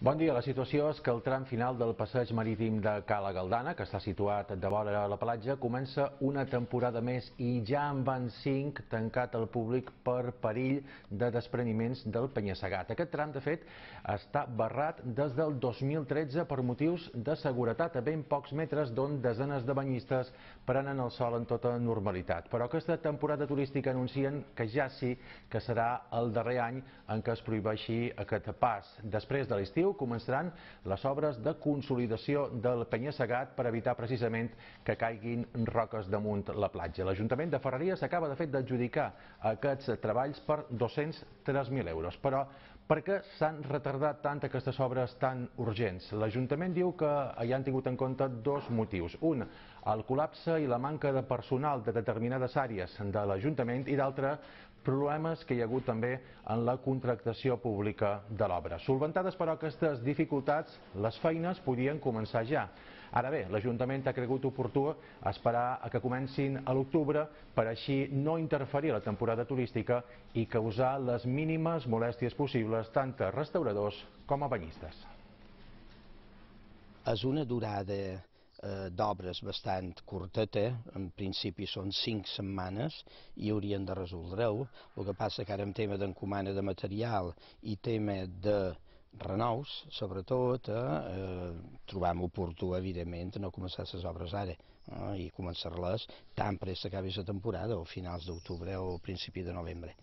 Bon dia. La situació és que el tram final del passeig marítim de Cala Galdana, que està situat de vora la platja, comença una temporada més i ja en van cinc tancat al públic per perill de despreniments del penya-segat. Aquest tram, de fet, està barrat des del 2013 per motius de seguretat a ben pocs metres d'on desenes de banyistes prenen el sol en tota normalitat. Però aquesta temporada turística anuncien que ja sí que serà el darrer any en què es prohibeixi aquest pas. Després de l'estiu, l'estiu començaran les obres de consolidació del penya-segat per evitar precisament que caiguin roques damunt la platja. L'Ajuntament de Ferreries acaba de fet d'adjudicar aquests treballs per 203.000 euros, però per què s'han retardat tant aquestes obres tan urgents? L'Ajuntament diu que hi han tingut en compte dos motius. Un, el col·lapse i la manca de personal de determinades àrees de l'Ajuntament i d'altre, problemes que hi ha hagut també en la contractació pública de l'obra. Solventades però aquestes dificultats, les feines podien començar ja. Ara bé, l'Ajuntament ha cregut oportú esperar a que comencin a l'octubre per així no interferir la temporada turística i causar les mínimes molèsties possibles tant a restauradors com a banyistes. És una durada eh, d'obres bastant curteta, en principi són cinc setmanes i haurien de resoldre-ho. El que passa que ara en tema d'encomana de material i tema de renous, sobretot, eh, eh, trobam oportú, evidentment, no començar les obres ara eh, i començar-les tan pressa que acabi la temporada, o finals d'octubre o principi de novembre.